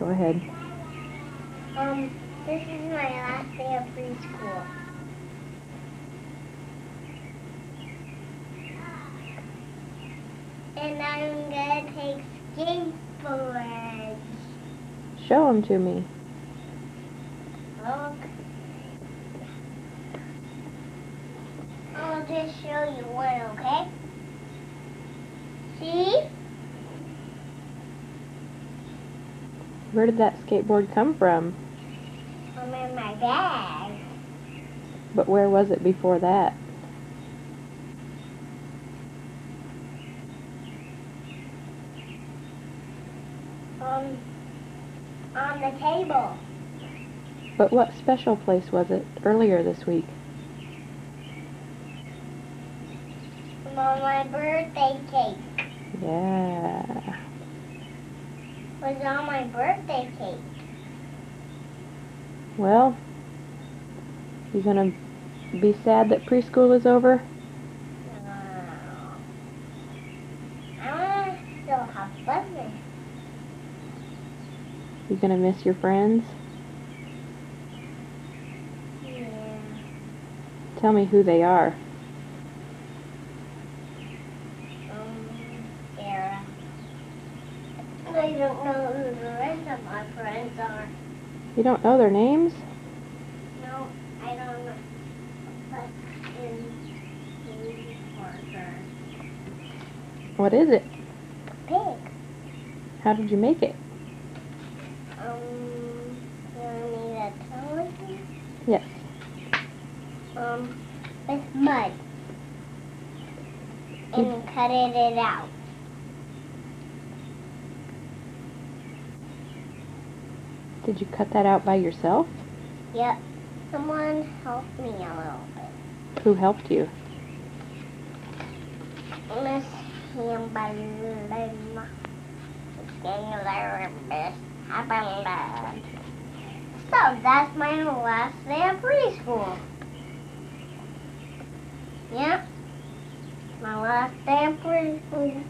Go ahead. Um, this is my last day of preschool. And I'm gonna take skateboards. Show them to me. Look. I'll just show you one, okay? Where did that skateboard come from? I'm in my bag. But where was it before that? Um, on the table. But what special place was it earlier this week? on my birthday cake. Yeah. Was on my birthday cake. Well, you gonna be sad that preschool is over? Wow. I wanna still have fun. You gonna miss your friends? Yeah. Tell me who they are. Um, Sarah. I don't know who the rest of my friends are. You don't know their names? No, I don't know. But in in Parker. What is it? Pig. How did you make it? Um, you need a towel? Yes. Um, with mud. And cut it, it out. Did you cut that out by yourself? Yep. Someone helped me a little bit. Who helped you? Miss Hambalina. So that's my last day of preschool. Yep. My last day of preschool.